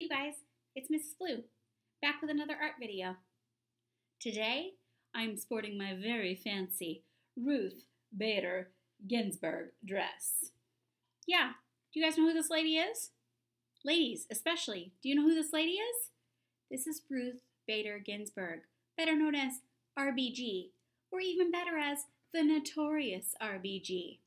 Hey guys, it's Mrs. Blue, back with another art video. Today, I'm sporting my very fancy Ruth Bader Ginsburg dress. Yeah, do you guys know who this lady is? Ladies, especially, do you know who this lady is? This is Ruth Bader Ginsburg, better known as RBG, or even better as the Notorious RBG.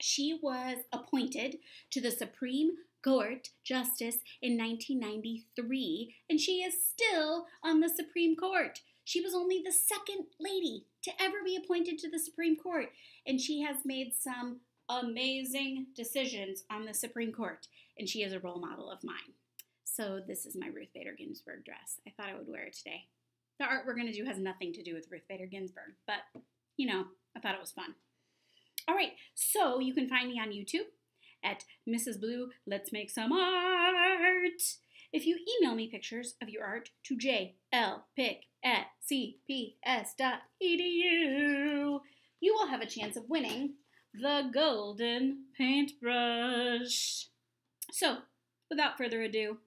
She was appointed to the Supreme Court Justice in 1993, and she is still on the Supreme Court. She was only the second lady to ever be appointed to the Supreme Court, and she has made some amazing decisions on the Supreme Court, and she is a role model of mine. So, this is my Ruth Bader Ginsburg dress. I thought I would wear it today. The art we're going to do has nothing to do with Ruth Bader Ginsburg, but you know, I thought it was fun. All right, so you can find me on YouTube at Mrs. Blue Let's Make Some Art. If you email me pictures of your art to jlpick at cps.edu, you will have a chance of winning the golden paintbrush. So, without further ado,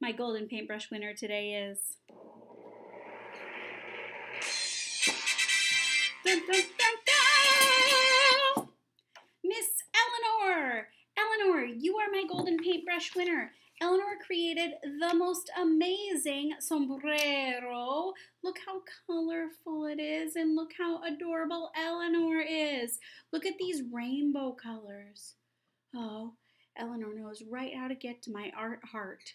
my golden paintbrush winner today is. Dun, dun, dun, Eleanor, you are my golden paintbrush winner. Eleanor created the most amazing sombrero. Look how colorful it is and look how adorable Eleanor is. Look at these rainbow colors. Oh, Eleanor knows right how to get to my art heart.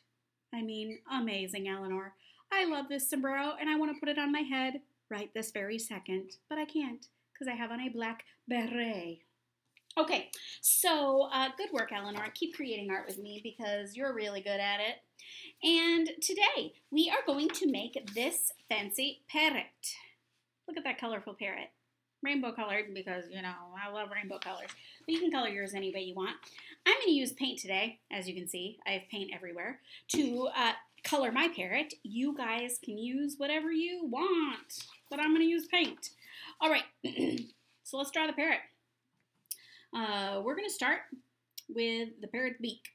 I mean, amazing, Eleanor. I love this sombrero and I want to put it on my head right this very second, but I can't because I have on a black beret. Okay, so uh, good work, Eleanor. Keep creating art with me because you're really good at it. And today we are going to make this fancy parrot. Look at that colorful parrot. Rainbow colored because, you know, I love rainbow colors. But you can color yours any way you want. I'm going to use paint today, as you can see. I have paint everywhere, to uh, color my parrot. You guys can use whatever you want, but I'm going to use paint. All right, so let's draw the parrot. Uh, we're going to start with the parrot's beak,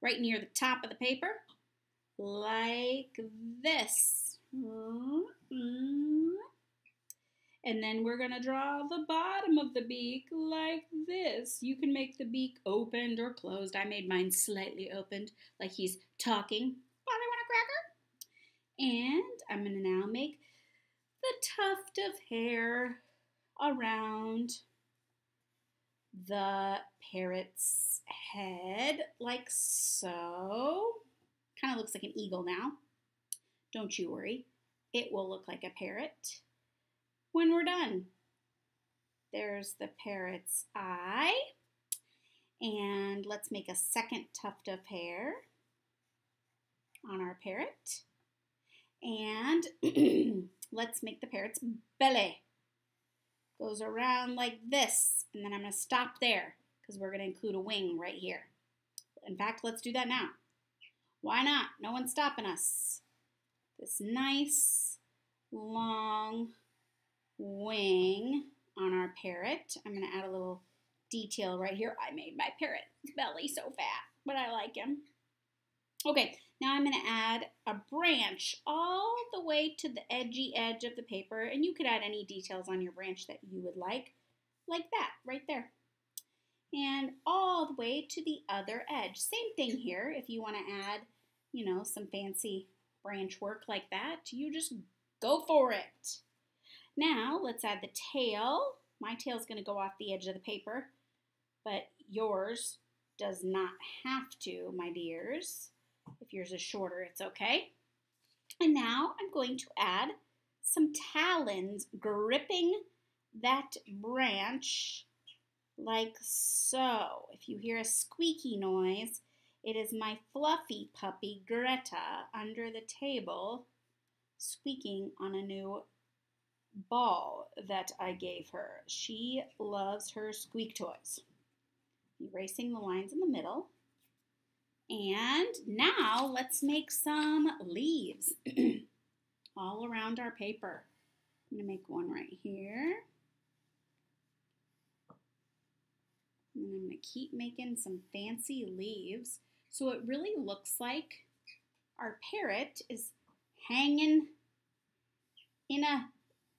right near the top of the paper, like this. And then we're going to draw the bottom of the beak like this. You can make the beak opened or closed. I made mine slightly opened, like he's talking. Father, want a cracker? And I'm going to now make the tuft of hair around the parrot's head, like so. Kind of looks like an eagle now. Don't you worry, it will look like a parrot when we're done. There's the parrot's eye. And let's make a second tuft of hair on our parrot. And let's make the parrot's belly goes around like this. And then I'm going to stop there because we're going to include a wing right here. In fact, let's do that now. Why not? No one's stopping us. This nice, long wing on our parrot. I'm going to add a little detail right here. I made my parrot's belly so fat, but I like him. Okay, now I'm going to add a branch all the way to the edgy edge of the paper, and you could add any details on your branch that you would like, like that, right there. And all the way to the other edge. Same thing here, if you want to add, you know, some fancy branch work like that, you just go for it. Now, let's add the tail. My tail is going to go off the edge of the paper, but yours does not have to, my dears. Yours is shorter, it's okay. And now I'm going to add some talons gripping that branch like so. If you hear a squeaky noise, it is my fluffy puppy Greta under the table squeaking on a new ball that I gave her. She loves her squeak toys. Erasing the lines in the middle. And now let's make some leaves all around our paper. I'm going to make one right here. And I'm going to keep making some fancy leaves so it really looks like our parrot is hanging in a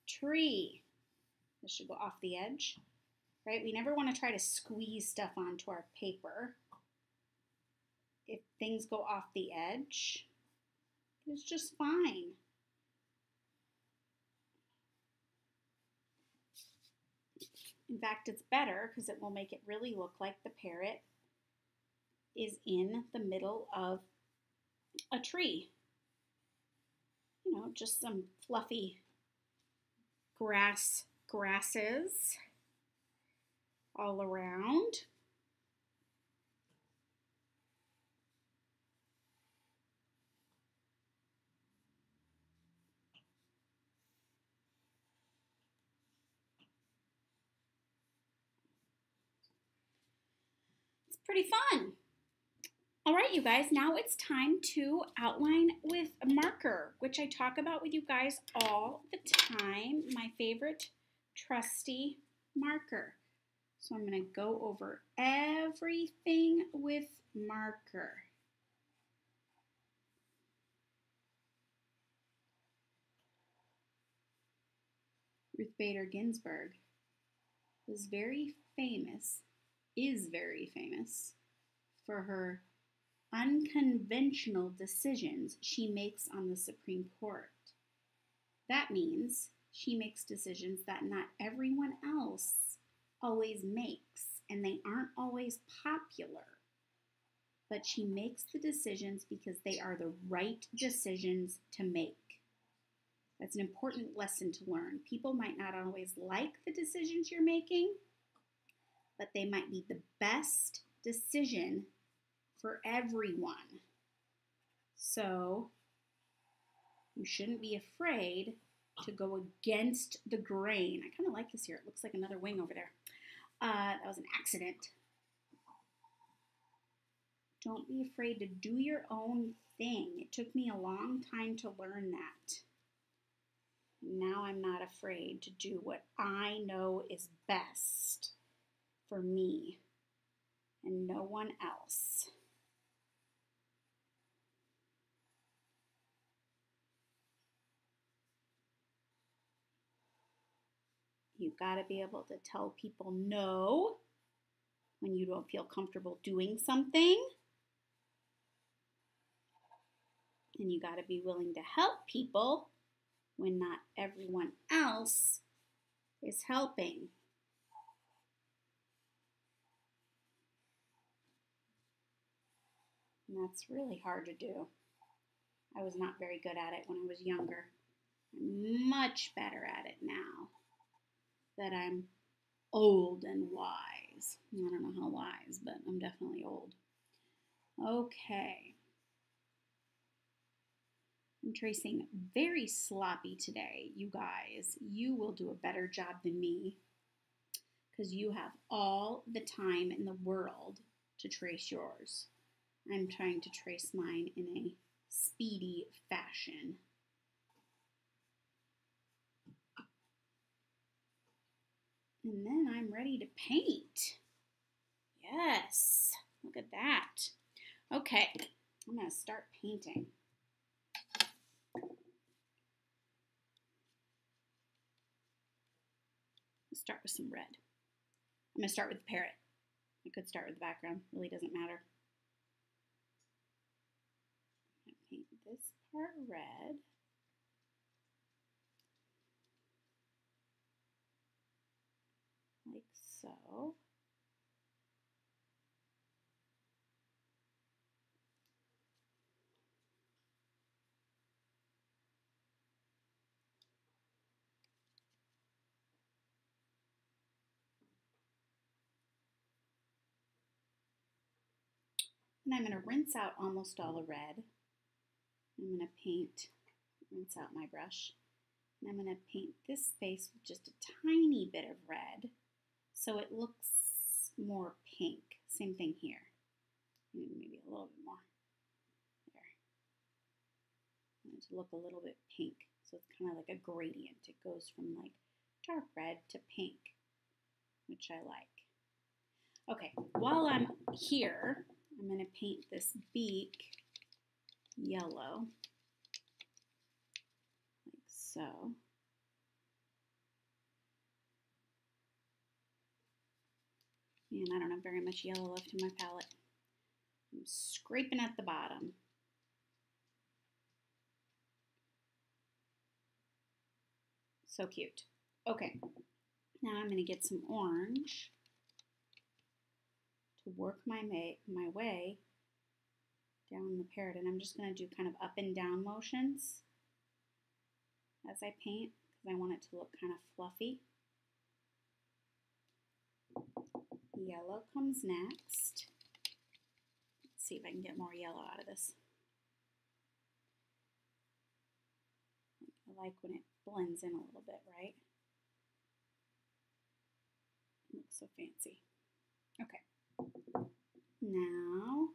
tree. This should go off the edge, right? We never want to try to squeeze stuff onto our paper. If things go off the edge, it's just fine. In fact, it's better because it will make it really look like the parrot is in the middle of a tree. You know, just some fluffy grass grasses all around. It's pretty fun. All right, you guys, now it's time to outline with a marker, which I talk about with you guys all the time. My favorite trusty marker. So I'm going to go over everything with marker. Ruth Bader Ginsburg was very famous, is very famous for her unconventional decisions she makes on the Supreme Court. That means she makes decisions that not everyone else always makes, and they aren't always popular. But she makes the decisions because they are the right decisions to make. That's an important lesson to learn. People might not always like the decisions you're making, but they might be the best decision for everyone. So you shouldn't be afraid to go against the grain. I kind of like this here. It looks like another wing over there. Uh, that was an accident. Don't be afraid to do your own thing. It took me a long time to learn that. Now I'm not afraid to do what I know is best for me and no one else. You've got to be able to tell people no when you don't feel comfortable doing something. And you got to be willing to help people when not everyone else is helping. And that's really hard to do. I was not very good at it when I was younger. I'm much better at it now that I'm old and wise. I don't know how wise, but I'm definitely old. Okay. I'm tracing very sloppy today, you guys. You will do a better job than me because you have all the time in the world to trace yours. I'm trying to trace mine in a speedy fashion. And then I'm ready to paint. Yes, look at that. Okay, I'm to start painting. Let's start with some red. I'm to start with the parrot. I could start with the background, really doesn't matter. I'm going to paint this red. Like so. And I'm going to rinse out almost all the red. I'm going to paint, rinse out my brush. And I'm going to paint this space with just a tiny bit of red so it looks more pink. Same thing here. Maybe a little bit more. There. to look a little bit pink. So it's kind of like a gradient. It goes from like dark red to pink, which I like. Okay, while I'm here, I'm going to paint this beak yellow, like so. And I don't have very much yellow left in my palette. I'm scraping at the bottom. So cute. Okay, now I'm going to get some orange to work my, my way down the parrot. And I'm just going to do kind of up and down motions as I paint because I want it to look kind of fluffy. Yellow comes next. Let's see if I can get more yellow out of this. I like when it blends in a little bit, right? looks so fancy. Okay. Now,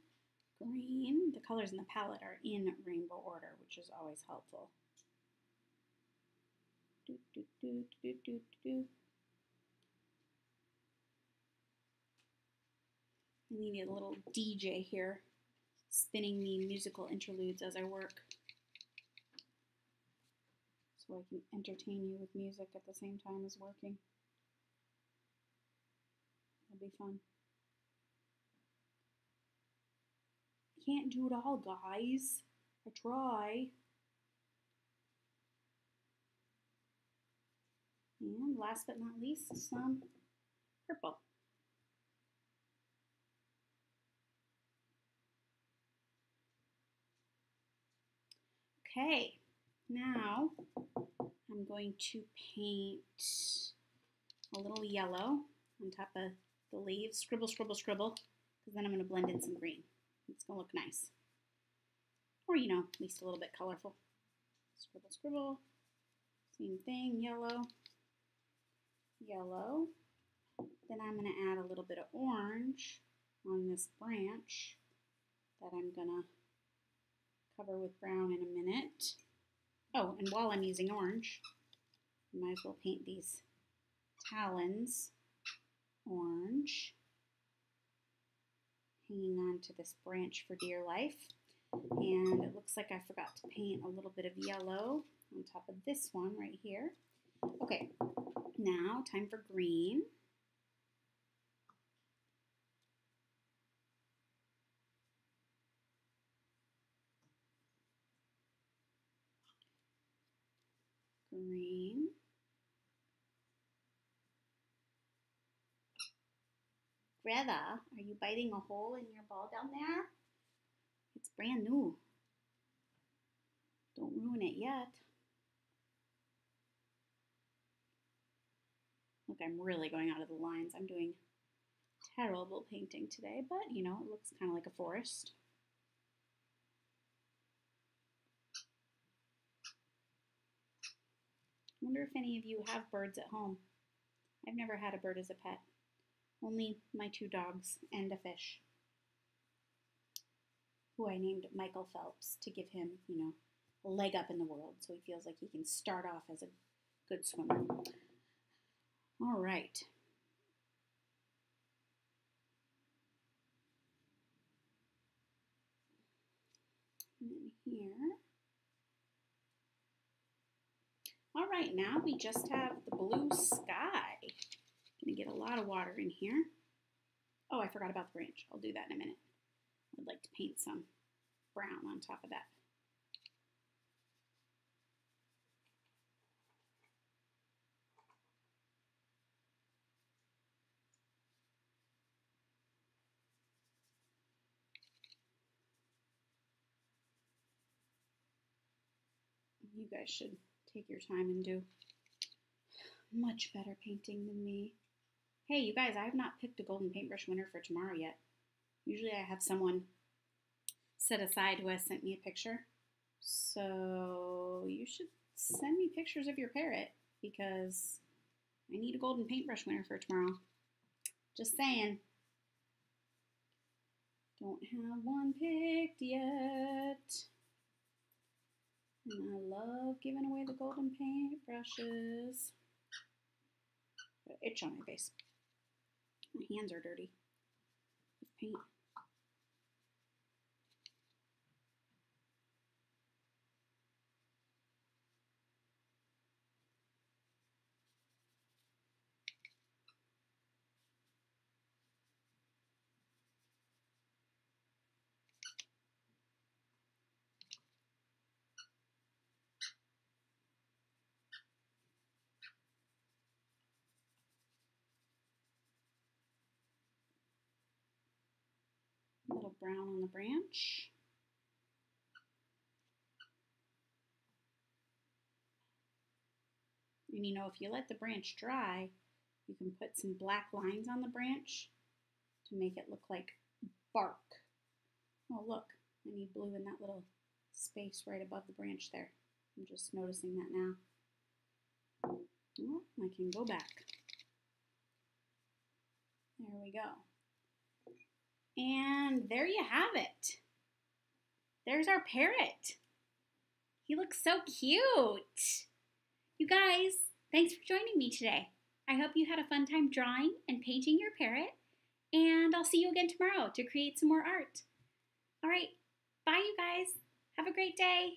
green. The colors in the palette are in rainbow order, which is always helpful. Do, do, do, do, do, do. I need a little DJ here, spinning me musical interludes as I work. So I can entertain you with music at the same time as working. That'll be fun. Can't do it all, guys. I try. And last but not least, some purple. Okay, now I'm going to paint a little yellow on top of the leaves. Scribble, scribble, scribble, because then I'm going to blend in some green. It's going to look nice. Or, you know, at least a little bit colorful. Scribble, scribble. Same thing, yellow, yellow. Then I'm going to add a little bit of orange on this branch that I'm going to cover with brown in a minute. Oh, and while I'm using orange, I might as well paint these talons orange hanging on to this branch for dear life. And it looks like I forgot to paint a little bit of yellow on top of this one right here. Okay, now time for green. green. Greta, are you biting a hole in your ball down there? It's brand new. Don't ruin it yet. Look, I'm really going out of the lines. I'm doing terrible painting today, but you know, it looks kind of like a forest. I wonder if any of you have birds at home. I've never had a bird as a pet. Only my two dogs and a fish, who I named Michael Phelps to give him, you know, a leg up in the world so he feels like he can start off as a good swimmer. All right. And then here. All right, now we just have the blue sky. Gonna get a lot of water in here. Oh, I forgot about the branch. I'll do that in a minute. I'd like to paint some brown on top of that. You guys should take your time and do much better painting than me. Hey, you guys, I have not picked a golden paintbrush winner for tomorrow yet. Usually I have someone set aside who has sent me a picture. So you should send me pictures of your parrot because I need a golden paintbrush winner for tomorrow. Just saying. Don't have one picked yet. And I love giving away the golden paintbrushes. itch on my face. My hands are dirty with paint. Little brown on the branch. And you know, if you let the branch dry, you can put some black lines on the branch to make it look like bark. Oh, look, I need blue in that little space right above the branch there. I'm just noticing that now. Oh, I can go back. There we go. And there you have it. There's our parrot. He looks so cute. You guys, thanks for joining me today. I hope you had a fun time drawing and painting your parrot, and I'll see you again tomorrow to create some more art. All right, bye, you guys. Have a great day.